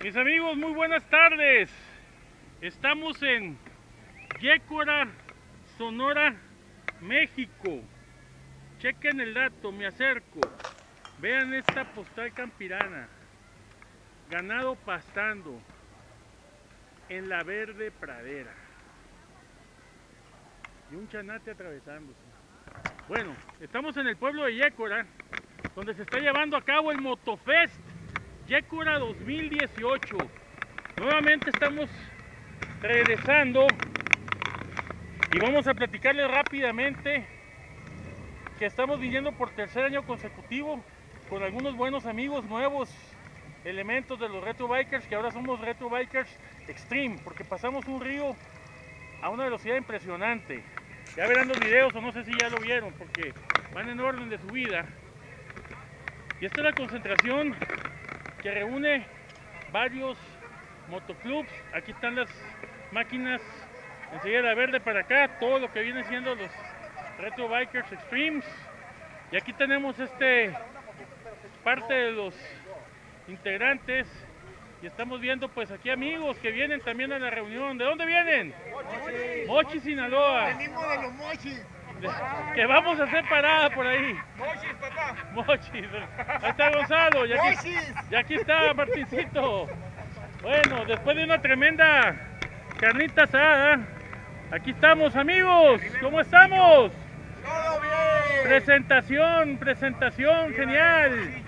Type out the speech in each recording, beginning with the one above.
Mis amigos, muy buenas tardes. Estamos en Yécora, Sonora, México. Chequen el dato, me acerco. Vean esta postal campirana. Ganado pastando en la verde pradera. Y un chanate atravesándose. Bueno, estamos en el pueblo de Yécora, donde se está llevando a cabo el Motofest Yécora 2018. Nuevamente estamos regresando y vamos a platicarles rápidamente que estamos viniendo por tercer año consecutivo con algunos buenos amigos nuevos elementos de los Retro Bikers que ahora somos Retro Bikers Extreme porque pasamos un río a una velocidad impresionante ya verán los videos o no sé si ya lo vieron porque van en orden de subida y esta es la concentración que reúne varios motoclubs. Aquí están las máquinas enseguida verde para acá, todo lo que viene siendo los Retro Bikers Extremes. Y aquí tenemos este parte de los integrantes y estamos viendo pues aquí amigos que vienen también a la reunión. ¿De dónde vienen? Mochi. Mochi, Sinaloa. Venimos de los mochis. Que vamos a hacer parada por ahí. Mochis, papá. Mochis. Ahí está Gonzalo. Y aquí, Mochis. y aquí está Martincito. Bueno, después de una tremenda carnita asada, aquí estamos amigos. ¿Cómo estamos? Todo bien. Presentación, presentación, genial.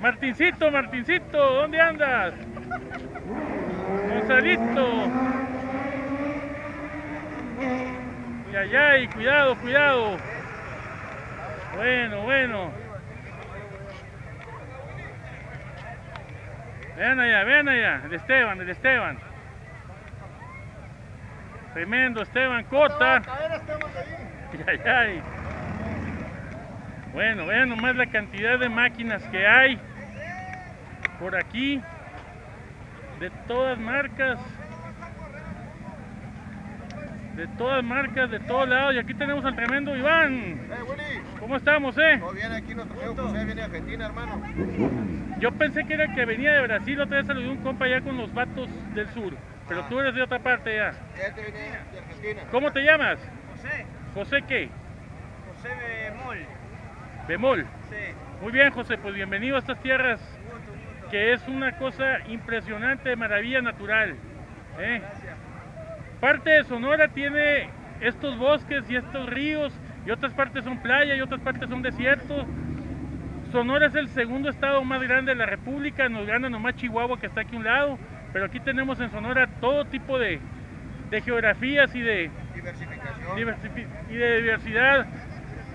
Martincito, Martincito, ¿dónde andas? Gonzalito. Y allá, y cuidado, cuidado. Bueno, bueno. Vean allá, vean allá, el Esteban, el Esteban. Tremendo Esteban Cota. Y ay. Bueno, vean nomás la cantidad de máquinas que hay por aquí, de todas marcas, de todas marcas, de todos lados. Y aquí tenemos al tremendo Iván. Eh, Willy. ¿Cómo estamos, eh? Todo bien aquí nuestro amigo José viene de Argentina, hermano. Yo pensé que era que venía de Brasil, otra vez saludé a un compa allá con los vatos del sur. Pero tú eres de otra parte ya. Él te viene de Argentina. ¿Cómo te llamas? José, José qué? José Bemol. Bemol. Sí, Muy bien, José, pues bienvenido a estas tierras un gusto, un gusto. que es una cosa impresionante de maravilla natural. ¿eh? Parte de Sonora tiene estos bosques y estos ríos, y otras partes son playa y otras partes son desiertos. Sonora es el segundo estado más grande de la República, nos gana nomás Chihuahua que está aquí a un lado, pero aquí tenemos en Sonora todo tipo de, de geografías y de, Diversificación. diversifi- y de diversidad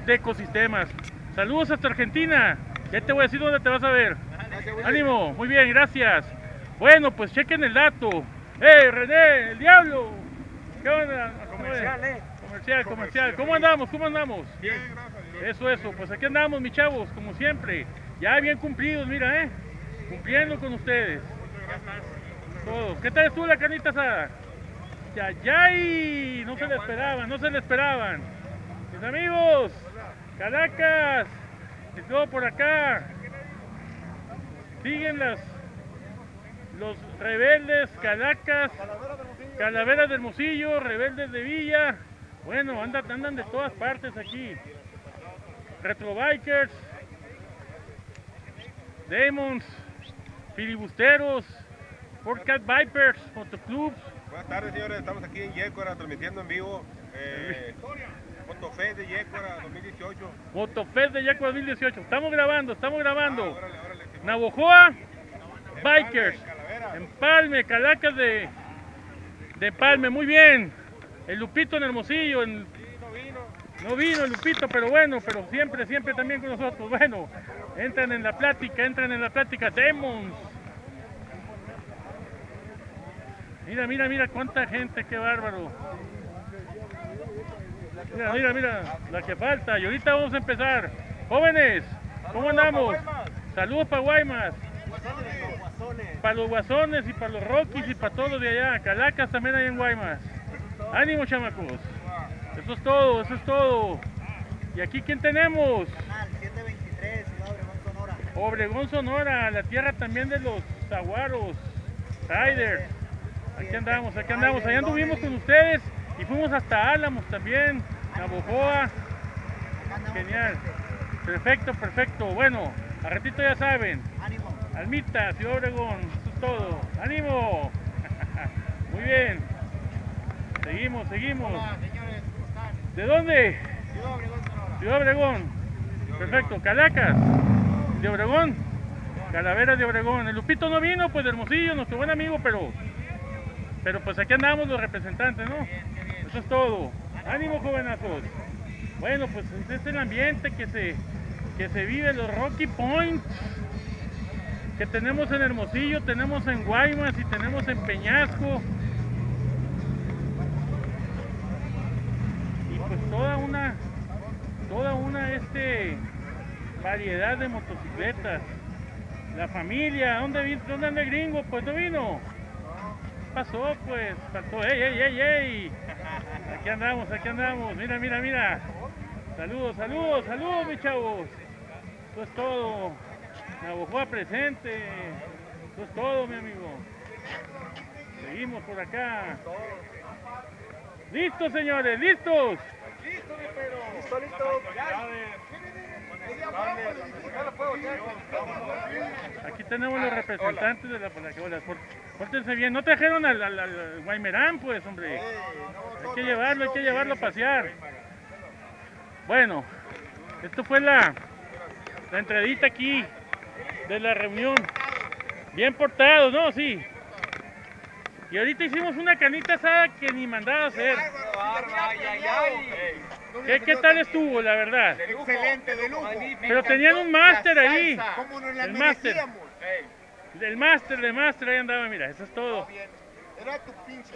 de ecosistemas. Saludos hasta Argentina, ya te voy a decir dónde te vas a ver. Ánimo, muy bien, gracias. Bueno, pues chequen el dato. ¡Eh, René, el diablo! ¿Qué onda? Comercial, eh. Comercial, comercial. ¿Cómo andamos? ¿Cómo andamos? Bien, gracias a Dios. Eso, eso. Pues aquí andamos, mis chavos, como siempre. Ya bien cumplidos, mira, ¿eh? Cumpliendo con ustedes. Todo. ¿Qué tal estuvo la carnita asada? Ya, ya, y no se le esperaban, no se le esperaban. Mis amigos, Caracas, y todo por acá. Siguen las los rebeldes, Calacas, Calaveras del Hermosillo, rebeldes de Villa. Bueno, andan, andan de todas partes aquí. Retro Bikers, Demons, Filibusteros, Cat Vipers, Motoclubs. Buenas tardes, señores. Estamos aquí en Yécora transmitiendo en vivo eh, Motofest de Yécora 2018. Motofest de Yaco 2018. Estamos grabando, estamos Ah, grabando. órale, órale. Simón. Navojoa, Bikers. Calavera. Empalme, Calacas de, de Empalme, muy bien. El Lupito en Hermosillo, no vino el Lupito, pero bueno, pero siempre, siempre también con nosotros. Bueno, entran en la plática, entran en la plática. Demons. Mira, mira, mira cuánta gente, qué bárbaro. Mira, mira, mira, la que falta. Y ahorita vamos a empezar. Jóvenes, ¿cómo andamos? Saludos para Guaymas. Para los guasones y para los rockies y para todos de allá. Calacas también hay en Guaymas. Ánimo, chamacos. Eso es todo, eso es todo. ¿Y aquí quién tenemos? Canal 723, Ciudad Obregón, Sonora. Obregón, Sonora, la tierra también de los Zaguaros, Riders. Aquí andamos, aquí andamos. Allá anduvimos con ustedes y fuimos hasta Álamos también, Navojoa. Genial. Perfecto, perfecto. Bueno, a ratito ya saben. Almita, Ciudad Obregón, eso es todo. ¡Ánimo! Muy bien. Seguimos, seguimos. Hola, señores, ¿cómo están? ¿De dónde? Ciudad Obregón, Sonora. Ciudad Obregón. Perfecto. Calacas. De Obregón. Calaveras de Obregón. El Lupito no vino, pues de Hermosillo, nuestro buen amigo, pero. Pero pues aquí andamos los representantes, ¿no? Eso es todo. Ánimo, jovenazos. Bueno, pues este es el ambiente que se, que se vive, los Rocky Point. Que tenemos en Hermosillo, tenemos en Guaymas y tenemos en Peñasco. Y pues toda una, toda una este variedad de motocicletas. La familia, ¿dónde, dónde anda el gringo? Pues no vino. ¿Qué pasó? Pues faltó, ¡ey, ey, ey, ey! Aquí andamos, aquí andamos. Mira, mira, mira. Saludos, saludos, saludos, mis chavos. Eso es todo. Navojoa presente. Eso es todo, mi amigo. Seguimos por acá. ¿Listos, señores? ¿Listos? Listo, listo. Aquí tenemos los representantes de la por- Pórtense bien. No trajeron al, al, al Guaymerán, pues, hombre. Hay que llevarlo, hay que llevarlo a pasear. Bueno, esto fue la, la entradita aquí de la reunión. Bien portados, ¿no? Sí. Y ahorita hicimos una canita asada que ni mandaba a hacer. ¿Qué, qué tal estuvo, la verdad? Excelente, de lujo. Pero tenían un máster ahí. ¿Cómo nos la El máster. El máster, el máster, ahí andaba, mira, eso es todo. Era tu pinche,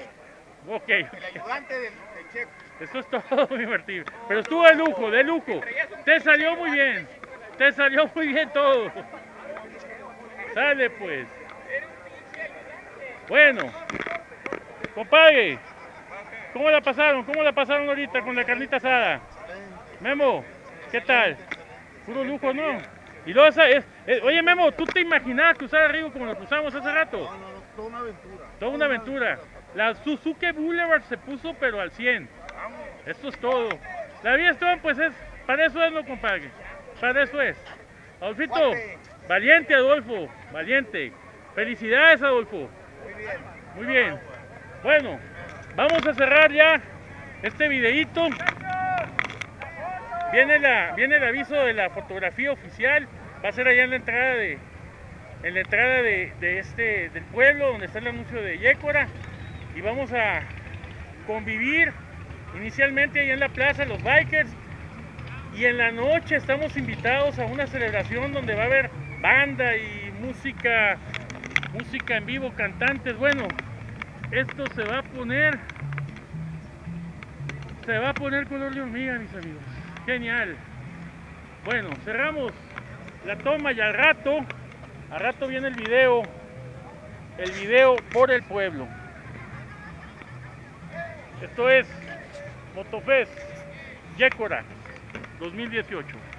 Ok, el ayudante del, Checo. eso es todo, mi Martín. Pero estuvo de lujo, de lujo. Te salió muy bien. Te salió muy bien todo. Sale pues. Bueno, compadre, ¿cómo la pasaron? ¿Cómo la pasaron ahorita con la carnita asada? Memo, ¿qué tal? Puro lujo, ¿no? Y luego esa es, eh, oye Memo, ¿tú te imaginabas cruzar el río como lo cruzamos hace rato? No, no, no, toda una aventura. Toda una aventura. La Suzuki Boulevard se puso pero al 100. Esto es todo. La Vía Stone pues es, para eso es, no compadre. Para eso es. Adolfito. Valiente Adolfo, valiente. Felicidades Adolfo. Muy bien. Bueno, vamos a cerrar ya este videíto. Viene, la, viene el aviso de la fotografía oficial. Va a ser allá en la entrada de, en la entrada de, de este, del pueblo, donde está el anuncio de Yécora. Y vamos a convivir inicialmente ahí en la plaza, los bikers. Y en la noche estamos invitados a una celebración donde va a haber banda y música, música en vivo, cantantes. Bueno, esto se va a poner, se va a poner color de hormiga, mis amigos. Genial. Bueno, cerramos la toma y al rato, al rato viene el video, el video por el pueblo. Esto es Motofest Yécora 2018.